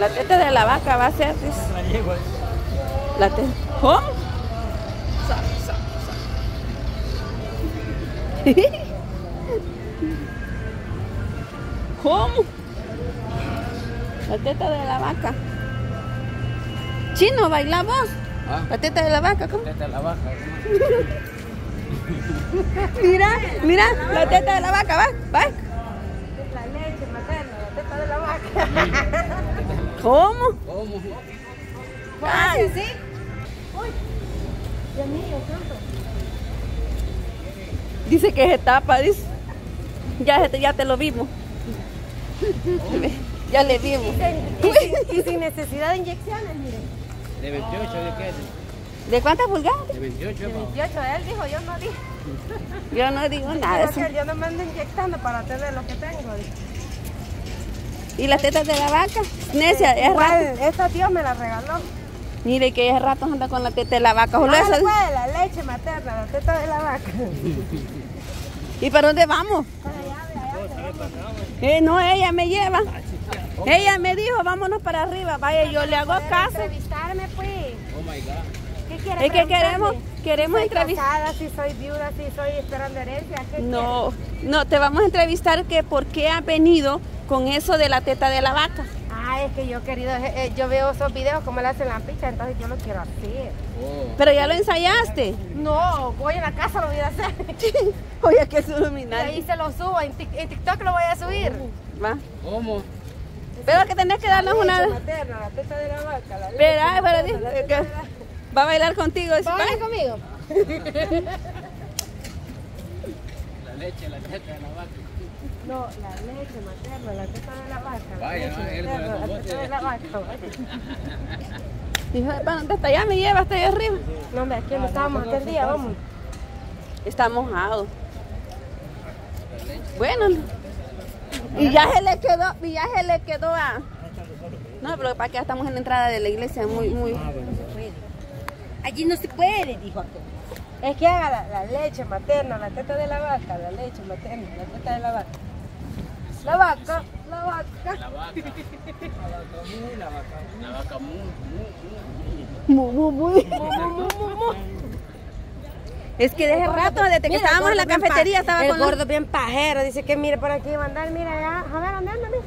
La teta de la vaca va a ser. dice. La yegua. La teta. ¿Cómo? ¿Cómo? La teta de la vaca. Chino, baila vos. Ah, La teta de la vaca, ¿cómo? teta de la vaca. Mira, mira, la teta de la vaca, va, va. La leche materna, la teta de la vaca. ¿Cómo? ¿Cómo? Ay, ¿Sí? Uy, Dios mío, santo. Dice que se tapa, dice. Ya, ya te lo vimos. Ya le vimos. Y sin, y sin necesidad de inyecciones, miren. ¿De 28 de qué? ¿De cuántas pulgadas? ¿De 28? De pa? 28, él dijo, yo no dije. Yo no digo nada. Yo no me ando inyectando para tener lo que tengo. dijo. ¿Y las tetas de la vaca? Necia, es Igual, rato. esta Dios me la regaló. Mire que es rato anda con la teta de la vaca. Solo Ah, esa- pues, la leche materna, la teta de la vaca. ¿Y para dónde vamos? Eh, no, ella me lleva. Ella me dijo, vámonos para arriba. Vaya, yo le hago caso. Entrevistarme, pues. Oh my God. ¿Qué quiere Es que queremos, queremos soy entrevistar. si soy viuda, si soy esperando herencia. ¿qué No, no, te vamos a entrevistar que por qué has venido con eso de la teta de la vaca. Ah, es que yo querido, eh, eh, yo veo esos videos como le hacen la picha, entonces yo lo quiero hacer. Oh. Pero ya lo ensayaste. No, voy a la casa, lo voy a hacer. Oye, que Y subliminal. ahí se lo subo, en, Tik- en TikTok lo voy a subir. Va. ¿Cómo? Pero que tenés que darnos La una. materna, la teta de la vaca, la leche Verá, pero va a bailar contigo. ¿Va a bailar conmigo? La leche, la teta de la vaca. No, la leche materna, la teta de la vaca. La Vaya, leche él materna, la la teta de la vaca. Dijo, "Para dónde está allá, me lleva hasta allá arriba. No, hombre, aquí no estábamos aquel día, vamos. Está mojado. Bueno. Y ya se le quedó, y ya se le quedó a. No, pero para que ya estamos en la entrada de la iglesia, muy, muy. Allí no se puede, dijo aquel. Es que haga la, la leche materna, la teta de la vaca, la leche materna, la teta de la vaca. La vaca, la vaca. La vaca. La vaca mu, mu, mu, mu. Muy, muy, muy. Es que desde rato, desde que Mira, estábamos en la cafetería, estaba El con la- gordo bien pajero, dice que mire por aquí va a andar, mira allá. A ver, ¿dónde anda? mira?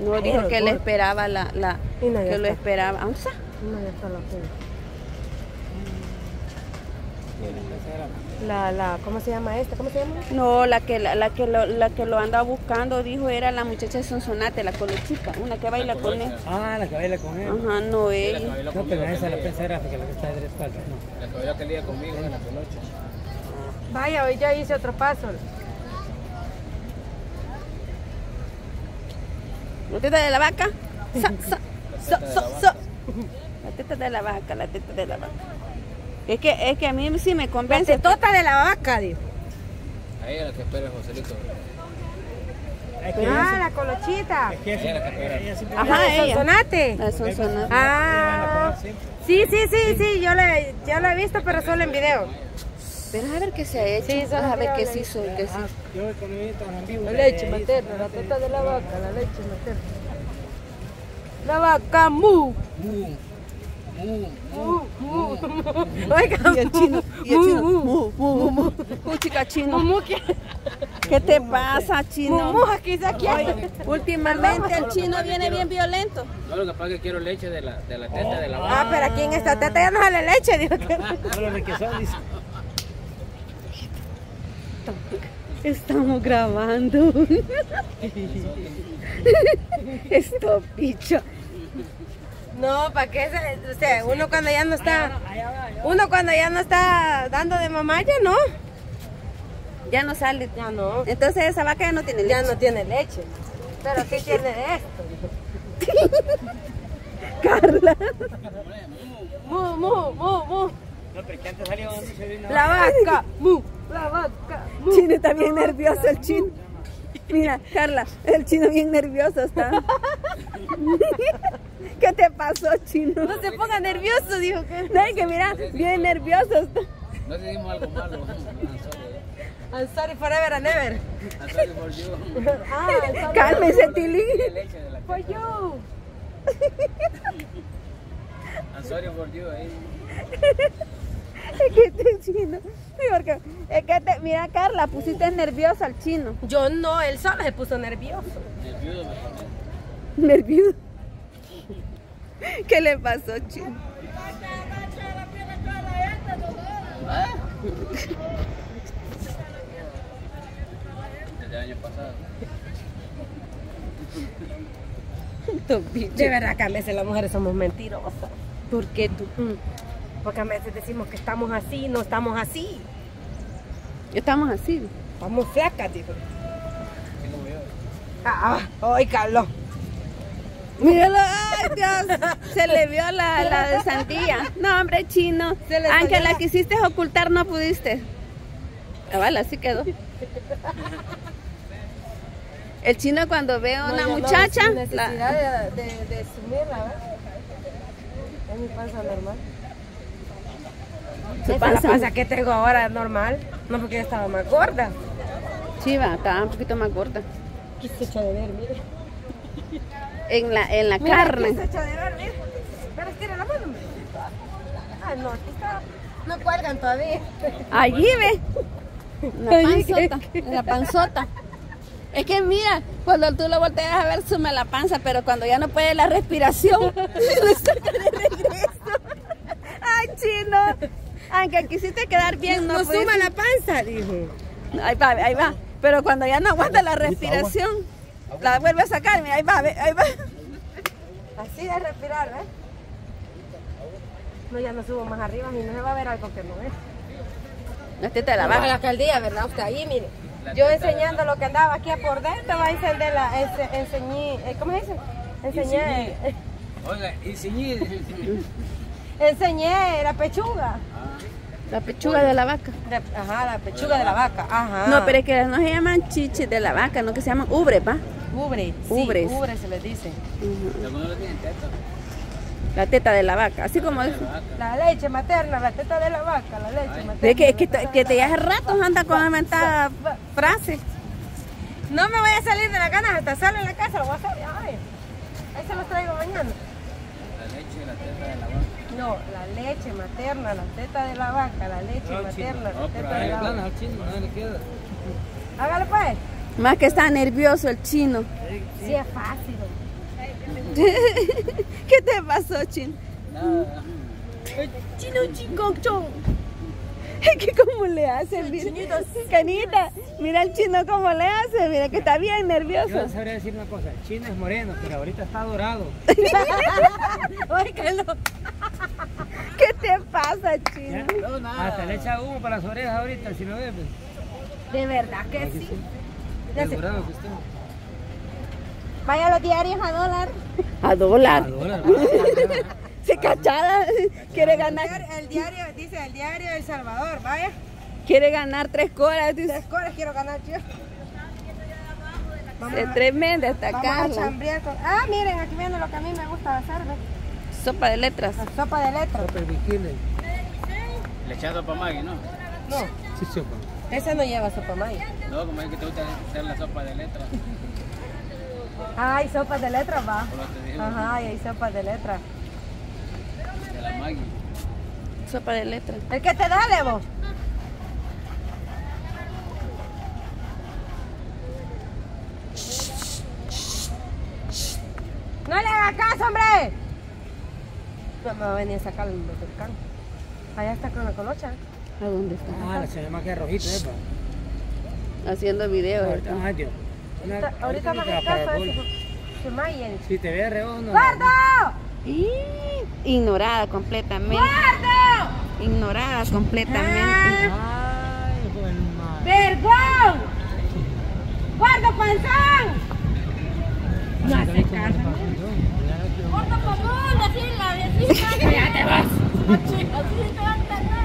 No, dijo que le esperaba la, la Y no, ya que lo está. esperaba. ¿Dónde está? No, ya está la fila. La, la, ¿cómo se llama esta? ¿Cómo se llama? No, la que la, la que lo, la que lo anda buscando dijo era la muchacha de Sonsonate, la colochita, una que baila con él. Ah, la que baila con él. Ajá, no La que ella. No, conmigo pero esa es la prensa gráfica, la que está de la espalda. No. La que bailó aquel día conmigo en la pelocha. Vaya, hoy ya hice otro paso. La teta de la vaca. Sa, sa, sa, sa, sa. La teta de la vaca, la teta de la vaca. Es que, es que a mí sí me La convence. tetota de la vaca, dijo. Ahí es la que espera Joselito. Es que Ah, ella la colochita. es que ella siempre- ella siempre- Ajá, ¿De ella. Sonsonate? La. Ah, sí, sí, sí, sí, yo le, lo he visto, pero solo en video. Pero a ver qué se ha hecho. Sí, a ver qué que- sí soy, que sí. Ah, Yo en vivo. La leche materna, la teta de la vaca, la leche materna. La vaca Mu, mu. Oiga, Y el chino, y el chino. mu. Mu, mu, mu, mu. Mu, chica chino. Mu, ¿qué? ¿Qué te pasa, chino? Mu, aquí se aquí. Últimamente el chino viene bien violento. No, lo que pasa es que quiero leche de la, de la teta de la. Ah, pero aquí en esta teta ya no sale leche, dijo que. Estamos grabando. Esto, bicho. No, ¿para qué? Se, o sea, uno cuando ya no está, uno cuando ya no está dando de mamá, ya no. Ya no sale. Ya no. Entonces esa vaca ya no tiene leche. Ya no tiene leche. Pero ¿qué tiene de esto? Carla. Mu, mu, mu, mu. No, pero que antes una La vaca, mu, la vaca, mu. Chino está bien nervioso el chino. Mira, Carla, el chino bien nervioso está. ¿Qué te pasó, chino? No se ponga nervioso, dijo que. No, es que mira, bien nervioso está. No decimos algo malo. I'm sorry. Forever and ever. I'm sorry for you. Ah, Cálmese, la for you. I'm sorry for you, eh. Es que este chino. Porque es que te, mira, Carla, pusiste nerviosa al chino. Yo no, él solo se puso nervioso. Nervioso. Nervioso. ¿Qué le pasó, el año pasado. De verdad que a veces las mujeres somos mentirosas. ¿Por qué tú? Mm. Porque a veces decimos que estamos así, no estamos así. Estamos así. Estamos flacas, dijo. Ah, ah, ay, Carlos. Míralo, ay Dios, se le vio la, la de sandía. No, hombre, chino. Aunque la quisiste ocultar, no pudiste. Ah, vale, así quedó. El chino cuando ve a una No, no, muchacha, la- necesidad de, de, de sumirla, ¿verdad? Es mi panza normal. su es la panza. panza que tengo ahora normal. No porque yo estaba más gorda. Chiva, estaba un poquito más gorda. Aquí se echa de ver, mire. En la, en la Mira, carne. Pero estira la mano. Ah, no, aquí está. No cuelgan todavía. Allí ve. La panzota. La panzota. Es que mira, cuando tú lo volteas a ver, sume la panza, pero cuando ya no puede la respiración, le saca de regreso. Ay, chino. Aunque quisiste quedar bien, no, No suma la panza, dijo. Ahí va, ahí va. Pero cuando ya no aguanta la respiración, la vuelve a sacar. Mira, ahí va, ahí va. Así de respirar, ¿ves? No, ya no subo más arriba, a mí no se va a ver algo que no es. La teta de la a vaca. la alcaldía, ¿verdad? Usted ahí, mire. Yo enseñando lo que andaba aquí por dentro, va a encender la, ense- enseñé, eh, ¿cómo se dice? Enseñé, eh, Oiga, ceñir. enseñé la pechuga. La pechuga de la vaca. De- ajá, la pechuga de la vaca, ajá. No, pero es que no se llaman chiches de la vaca, no que se llaman ubres, ¿va? Ubre, sí, Ubres. ubre se les dice. Tienen teta. La teta de la vaca, así como es. La leche materna, la teta de la vaca, la leche materna. Es que, es que, la teta que te la hace rato anda con inventada frase. No me voy a salir de la ganas hasta solo en la casa, lo voy a hacer. Ay, ahí se los traigo mañana. La leche y la teta de la vaca. No, la leche materna, la teta de la vaca, la leche materna, la No, pero teta de la vaca. al chino, le queda. Hágale pues. Más que está nervioso el chino. Sí, es fácil. ¿Qué te pasó, chino? Nada. Chino, chico, chon. Es que cómo le hace, mira. Canita, mira el chino cómo le hace, mira que está bien Yo nervioso. sabría decir una cosa, el chino es moreno, pero ahorita está dorado. Óigalo. ¿Qué te pasa, chino? Hasta le echa humo para las orejas ahorita, si no ve, pues. De verdad que sí. Vaya a los diarios a dólar. A dólar. A dólar, Se cachada. Quiere El ganar, diario, el diario, dice el diario de El Salvador, vaya. quiere ganar tres coras. Dice. Tres coras quiero ganar yo. Vamos Es tremenda esta Vamos a Carla. chambear con... Ah, miren, aquí viene lo que a mí me gusta hacer, ¿ves? Sopa de letras. La sopa de letras. Super bikini. Le echas sopa Maggi, ¿no? No, Sí, sopa. Ese no lleva sopa mayo. No, como es que te gusta hacer la sopa de letras. Ay, sopas de letras, va. Ajá, y hay sopas de letras. de la Maggi. Sopa de letras. ¿El que te da, Levo? ¡No le haga caso, hombre! No me va a venir a sacar el volcán. Allá está con la colocha. ¿A dónde está? Ah, la se llama que rojito, ¿eh? Haciendo videos. Ahorita, ay, Dios. Una- Ahorita, ahorita no a bola. ese Shumayen. Si te ve reojo, no. ¡Guardo! Y ignorada completamente. ¡Guardo! Ignorada completamente. Ay, buen madre. ¡Vergón! ¡Guardo panzón! No hace Ay, ¿cómo caso. ¡Guardo panzón! Así la vecina. ¡Ya te vas! Te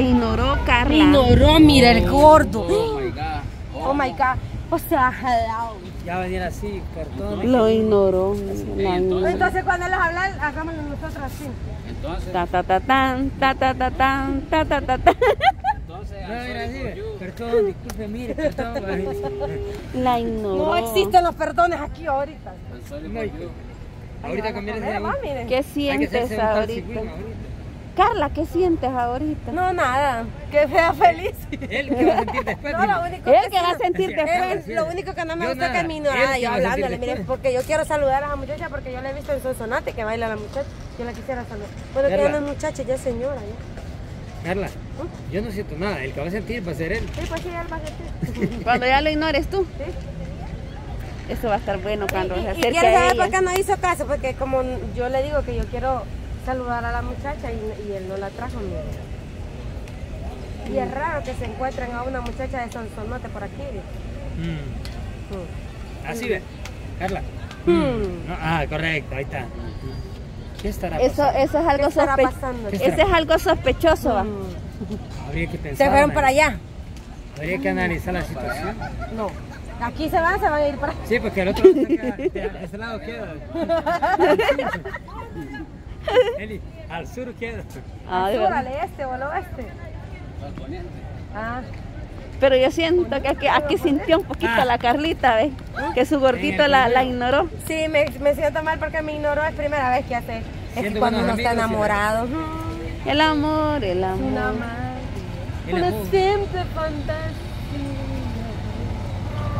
ignoró Carla. Ignoró, mira el gordo. Oh my god. Oh my god. O sea, hello. Ya venir así, cartón. Lo ignoró. La ignoró. Entonces cuando les hablan, hagámoslo nosotros así. Entonces, Ta ta ta tan, ta ta ta tan, ta ta ta tan. entonces, mira. Perdón, disculpe, mire, perdón. La ignoró. No existen los perdones aquí ahorita. Ahorita cambiarse de. ¿Qué sientes ahorita? Carla, ¿qué sientes ahorita? No, nada. Que sea feliz. Él que va a sentir después. No, lo único Él que va a sentir Sí, después. sí. Lo único que no me Yo gusta es que nada. Él que yo a sentir hablándole, mire, después. porque yo quiero saludar a la muchacha porque yo la he visto en Sonsonate que baila la muchacha. Yo la quisiera saludar. Bueno, que ya no es muchacha, ya es señora. Ya. Carla, yo no siento nada. El que va a sentir va a ser él. Sí, pues sí, él va a sentir. Cuando ya lo ignores tú. Sí. Eso va a estar bueno cuando Y, se y acerque quiero a saber por qué no hizo caso, porque como yo le digo que yo quiero saludar a la muchacha y, y él no la trajo. mire. Y es raro que se encuentren a una muchacha de Sonsonate por aquí. Mm. Mm. Así ve. Carla. No, ah, correcto, ahí está. ¿Qué estará Eso, pasando? eso es algo ¿Qué estará sospechoso. Ese es algo sospechoso, va. Mm. Habría que pensar. Se fueron para allá. Habría que analizar la situación. No. Aquí se van, se van a ir para Sí, porque el otro ese lado queda. Eli, al sur queda. Ay, al sur, bueno. al este o al oeste. Al poniente. Ah, Pero yo siento que aquí, aquí sintió un poquito Ah. la Carlita, ¿ves? Que su gordito la, la ignoró. sí, me, me siento mal porque me ignoró. Es primera vez que hace. Es que cuando uno está enamorado. El amor, el Una amor. Una amor. simple fantasía.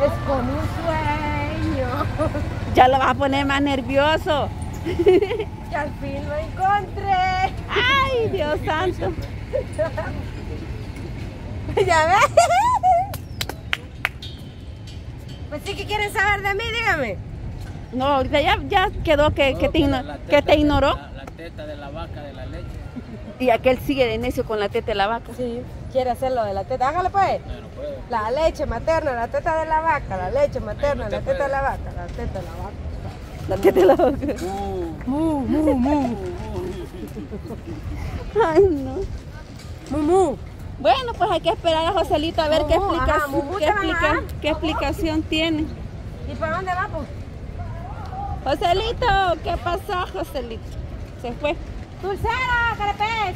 Es como un sueño. Ya lo vas a poner más nervioso. Que al fin lo encontré. Ay, Dios santo. ¿Ya ves? Pues sí que quieren saber de mí, dígame. No, ahorita ya, ya quedó que, que, te, igno- que te ignoró. La, la teta de la vaca de la leche. Y aquel sigue de necio con la teta de la vaca. Sí, quiere hacerlo de la teta. Hágale pues. No, no puedo. La leche materna, la teta de la vaca, la leche materna, teta la teta de la vaca. La teta de la vaca. Uh, Mu, mu, mu. Ay, no. Mu, mu. Bueno, pues hay que esperar a Joselito a ver qué, Mumu, ajá, explicación, Mumu qué, explica- qué explicación tiene. ¿Y para dónde va, pues? Joselito, ¿qué pasó, Joselito? Se fue. ¡Dulcera, carepez!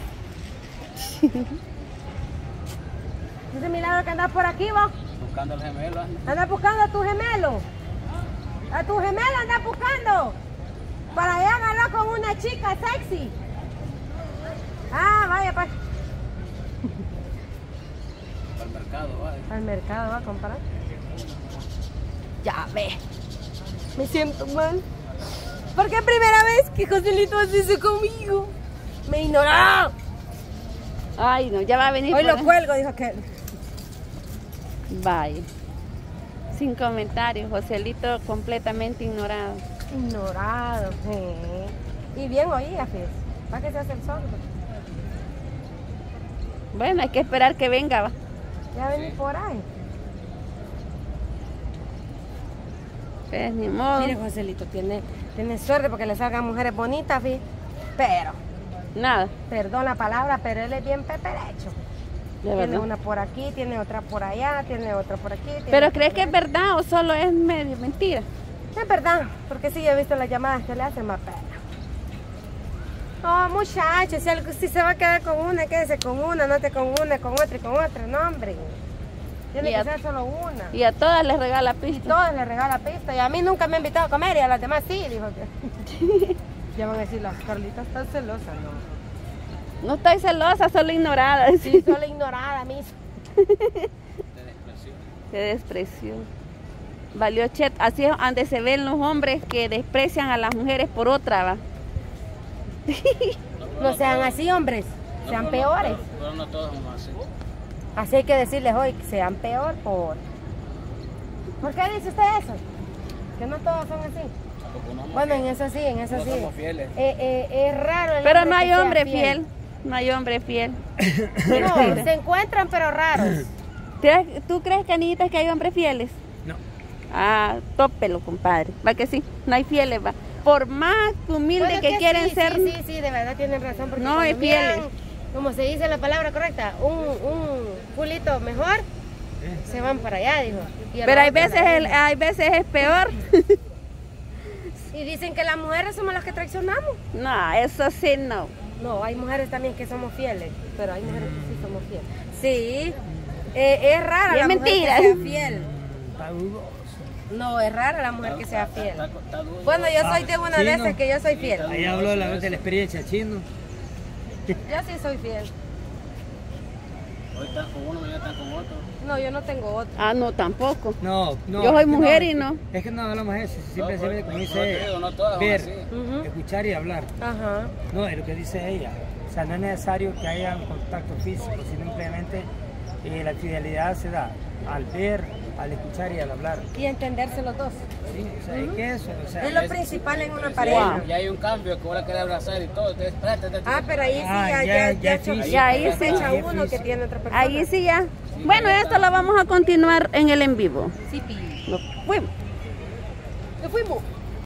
Ese milagro que andas por aquí, vos. buscando el gemelo. anda. Andas buscando a tu gemelo. A tu gemelo andas buscando. Para allá agarrar con una chica sexy. Ah, vaya, pues. Al mercado, vale. Al mercado va a comprar. Ya ve. Me siento mal. Porque es primera vez que Joselito hace eso conmigo. Me ignoró. Ay, no, ya va a venir. Hoy por lo ahí. cuelgo, dijo que. Vaya. Sin comentarios, Joselito completamente ignorado. Ignorado. sí. Y bien oía, fíjese. ¿Para qué se hace el sordo? Bueno, hay que esperar que venga. va. Ya vení por ahí. Pues ni modo. Mire, Joselito, tiene, tiene suerte porque le salgan mujeres bonitas, fíjese. Pero, Nada, perdón la palabra, pero él es bien peperecho. Tiene una por aquí, tiene otra por allá, tiene otra por aquí. tiene Pero ¿crees que es verdad o solo es medio mentira? Es verdad, porque sí, yo he visto las llamadas que le hacen más pena. Oh, muchachos, si, algo- si se va a quedar con una, quédese con una, no te con una, con otra y con otra, no, hombre. Tiene Y que a- ser solo una. Y a todas les regala Y pista. todos le regala pista. Y a mí nunca me ha invitado a comer y a las demás sí, dijo que. ya van a decir, las Carlitas están celosas, ¿no? No estoy celosa, solo ignorada. Sí, solo ignorada, mis. De desprecio. Se despreció. Valió chet. Así es donde se ven los hombres que desprecian a las mujeres por otra, va. No sean así, hombres. No, Sean no- peores. pero- Pero no todos somos así. Así hay que decirles hoy que sean peor por. ¿Por qué dice usted eso? Que no todos son así. Tampoco no Bueno, en eso sí, en eso No sí. somos fieles. Eh, eh, es raro el Pero no hay hombre fiel. No hay hombre fiel. No, se encuentran pero raros. ¿Tú- ¿Tú crees, Canita, que hay hombres fieles? No. Ah, tópelo, compadre. Va que sí, no hay fieles, va. Por más humilde Bueno, que, quieren sí, ser, Sí, sí, sí, de verdad tienen razón. Porque No, es fieles. miran, Como se dice la palabra correcta, un, un culito mejor, se van para allá, dijo. Pero hay veces, el- hay veces es peor. Y dicen que las mujeres somos las que traicionamos. no, eso sí no. No, hay mujeres también que somos fieles, pero hay mujeres que sí somos fieles. Sí, eh, es rara la es mujer que mentira. sea fiel. Está dudoso. No, es rara la mujer que sea fiel. Está. Bueno, yo soy de una de chino. esas que yo soy fiel. Ahí habló la vez de la experiencia chino. Yo sí soy fiel. Hoy están con uno, mañana están con otro. No, yo no tengo otro. Ah, no, tampoco. No, no. Yo soy mujer y no. Es que no hablamos eso, simplemente No, como pues, no te dice ver, escuchar y hablar. Ajá. No, es lo que dice ella. O sea, no es necesario que haya un contacto físico, simplemente eh, la fidelidad se da al ver, al escuchar y al hablar. Y entenderse los dos. Sí, o sea, es que eso, o sea, Es lo es- principal en una pareja. hay- Ya hay un cambio que la querés abrazar y todo. Entonces, espérate, espérate. Ah, pero ahí sí, Ah, ya, ya- ya, ya físico. Ya ahí sí. Ya es uno que tiene otra persona. Ahí sí ya. Bueno, esto lo vamos a continuar en el en vivo. Sí, pi. Nos fuimos. Nos fuimos.